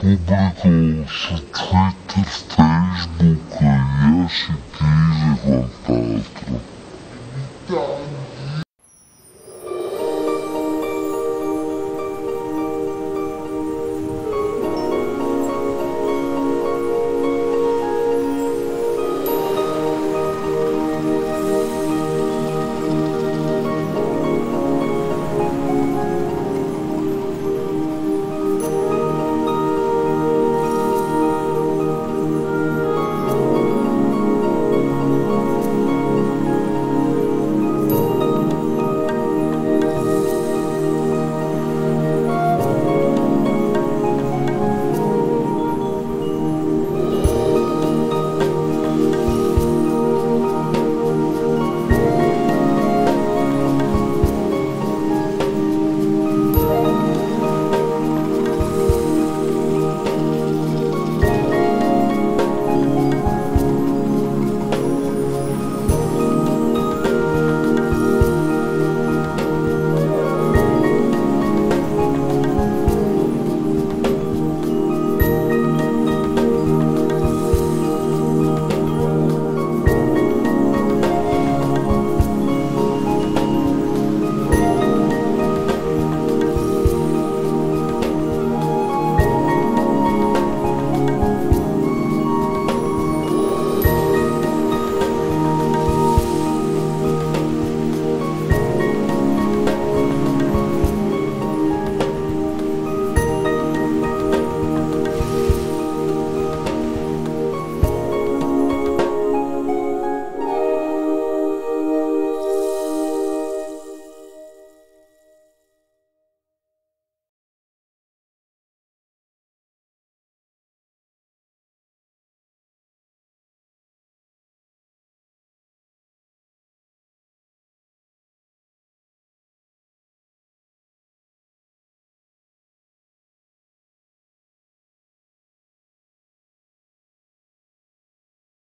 publicou-se Twitter, Facebook e ICQ